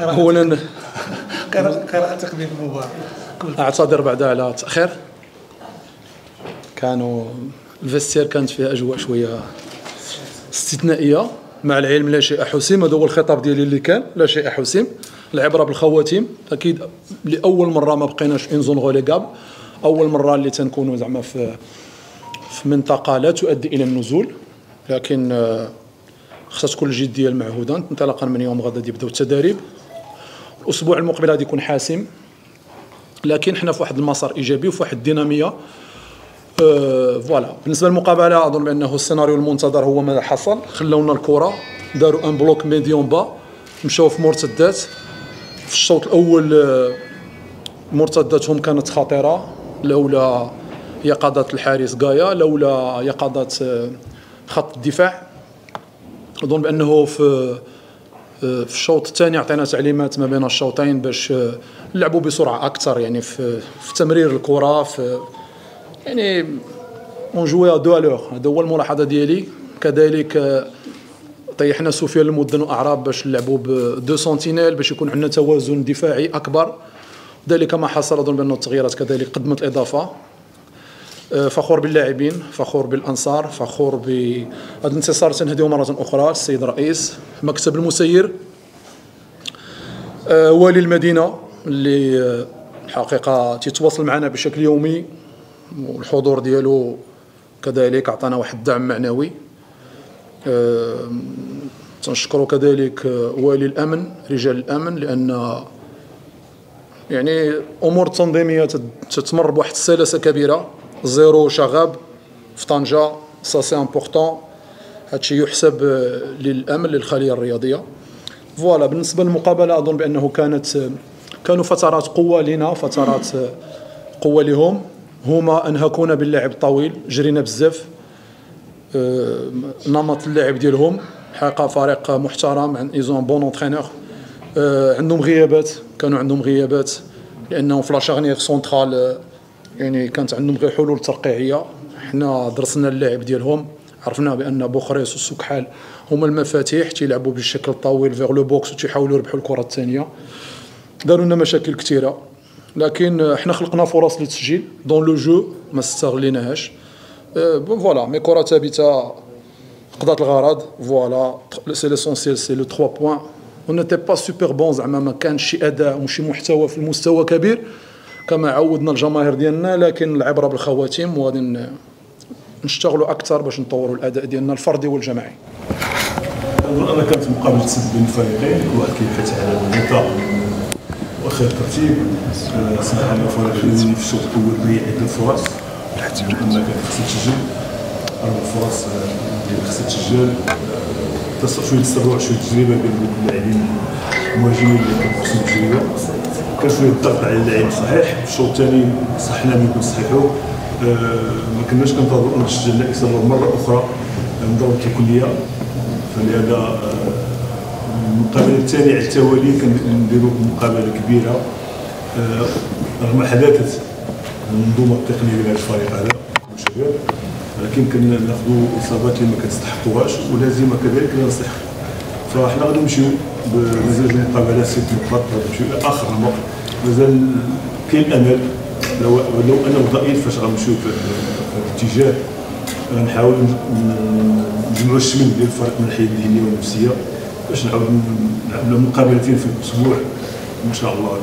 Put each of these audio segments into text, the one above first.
اولا قراءتك بين المباراة. أعتذر بعدا على التاخير كانوا ال vestiaire كانت فيها أجواء شوية استثنائية. مع العلم لا شيء حسيم. هذا هو الخطاب ديالي اللي كان. لا شيء حسيم. العبرة بالخواتيم. أكيد لأول مرة ما بقيناش en zone relégable أول مرة اللي تنكونوا زعما في في منطقة لا تؤدي إلى النزول. لكن آه، خصها تكون الجديه المعهوده انطلاقا من يوم غدا يبداو التدريب. الأسبوع المقبل غادي يكون حاسم. لكن حنا في واحد المسار إيجابي وفي واحد الدينامية. أه voilà. بالنسبة للمقابلة أظن بأنه السيناريو المنتظر هو ما حصل. خلونا الكرة. داروا un bloc médian bas. مشاو في مرتدات. في الشوط الأول آه، مرتداتهم كانت خطيرة. لولا يقظة الحارس غايا. لولا يقظة آه، خط الدفاع. أظن بأنه في في الشوط الثاني عطينا تعليمات ما بين الشوطين باش نلعبوا بسرعة أكثر يعني في في تمرير الكرة في يعني on jouait à deux à l'heure هذا هو الملاحظة ديالي. كذلك طيحنا سفيان المدن وأعراب باش نلعبوا ب deux sentinelles باش يكون عندنا توازن دفاعي أكبر. ذلك ما حصل أظن بأن التغييرات كذلك قدمت اضافه آه، فخور باللاعبين فخور بالأنصار فخور بهذا الانتصار تنهديه مره أخرى السيد الرئيس مكتب المسير. آه، والي المدينة اللي آه، الحقيقة تيتواصل معنا بشكل يومي والحضور ديالو كذلك عطانا واحد الدعم معنوي. تنشكروا كذلك والي الأمن رجال الأمن لأن يعني أمور التنظيميه تتمر بواحد السلاسة كبيرة. zéro شغب في طنجه ça c'est important هادشي يحسب للامن للخليه الرياضيه voilà بالنسبة للمقابلة أظن بأنه كانت كانوا فترات قوة لنا فترات قوة لهم. هما أنهكونا باللعب الطويل جرينا بزاف آه، نمط اللعب ديالهم. حقيقه فريق محترم ils ont un bon entraîneur عندهم غيابات كانوا عندهم غيابات لأنهم في la charnière centrale يعني كانت عندهم غير حلول ترقيعية. حنا درسنا اللعب ديالهم عرفنا بأن بوخريس وسكحال هما المفاتيح تيلعبوا بالشكل الطويل vers le box وتيحاولوا يربحوا الكرة الثانية. داروا لنا مشاكل كثيرة. لكن حنا خلقنا فرص للتسجيل. dans le jeu ما استغليناهاش. voilà mais كره ثابته قضات الغرض. voilà c'est l'essentiel c'est les 3 points on n'était pas super bons زعما ما كانش شي أداء وشي محتوى في المستوى كبير. كما عودنا الجماهير ديالنا لكن العبرة بالخواتيم وغادي نشتغلوا أكثر باش نطوروا الأداء ديالنا الفردي والجماعي. أنا كانت مقابله سد بين الفريقين كل واحد كيبحث على النقاط وخير ترتيب. سمح لنا فريقين في الشوط الأول ضيع عده فرص انك خصك تسجل. أربع فرص اللي خصك تسجل. شوية تسرع شوية تجربة بين اللاعبين المهاجمين اللي كانوا خصهم تجربه كان شوية الضغط على اللاعب صحيح؟ الشوط الثاني صحنا من نصححوا ما كناش كنتظروا أن تسجلنا اصرار مرة أخرى انضربت الكلية. فلهذا المقابلة الثانية على التوالي كنديروا مقابلة كبيرة. رغم حداثة المنظومه التقنيه ديال الفريق هذا الشباب ولكن كناخذوا إصابات اللي ما كتستحقوهاش ولازم كذلك نصح فاحنا غادي نمشيو بمزاج المقابله ست نقاط غادي نمشيو اخر نقط مازال كاين امل لو لو أنا ضئيل فاش غنمشيو في الاتجاه غنحاول نجمعوا الشمل ديال الفريق من الناحيه الذهنية والنفسية باش نعاود نلعب مقابلتين في الأسبوع. إن شاء الله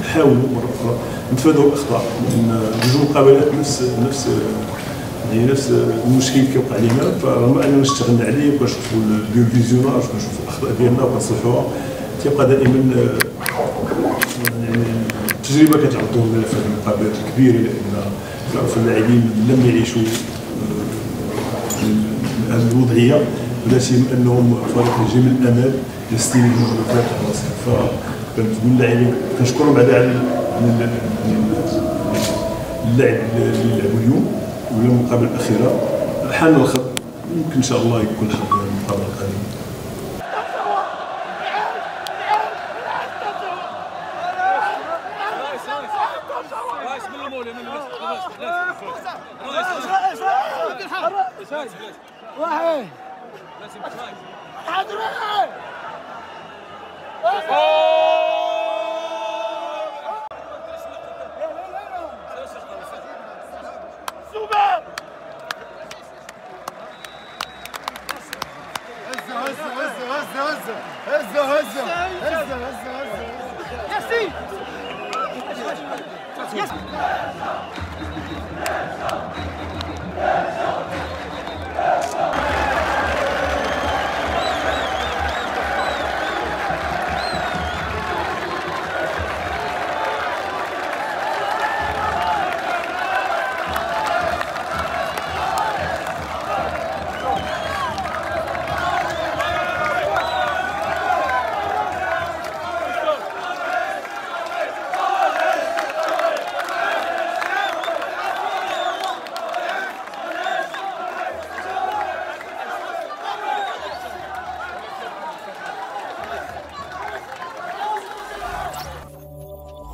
نحاولوا مرة أخرى نتفادوا الأخطاء جوج مقابلات نفس نفس يعني نفس المشكل كيوقع لنا فرغم اننا اشتغلنا عليه وكنشوفوا ال vidéo visionnage وكنشوفوا الاخطاء ديالنا وكنصلحوها تيبقى دائما يعني التجربه لنا في المقابلات الكبيره لأن كنعرفوا اللاعبين لم يعيشوا هذه آه، الوضعيه ولا سيما انهم فريق يجي من الامام يستلم المغلوبات على الرصيد فكنتمنى اللاعبين كنشكرهم بعدا على اللعب اللي لعبوا اليوم واليوم المقابله الأخيرة حان الخط يمكن إن شاء الله يكون حظ المقابله القادمه واحد. Let's go! Let's go!